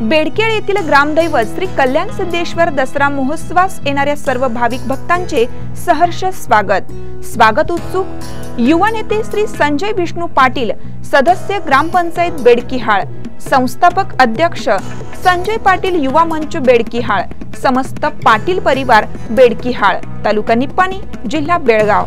बेडकेळ येथील ग्रामदैवत श्री कल्याण सिद्धेश्वर दसरा महोत्सवास येणाऱ्या सर्व भाविक भक्तांचे सहर्ष स्वागत. स्वागत उत्सुक. युवा नेते श्री संजय विष्णू पाटील सदस्य ग्रामपंचायत बेडकिहाळ. संस्थापक अध्यक्ष संजय पाटील युवा मंच बेडकिहाळ. समस्त पाटील परिवार बेडकिहाळ. तालुका निप्पाणी जिल्हा बेळगाव.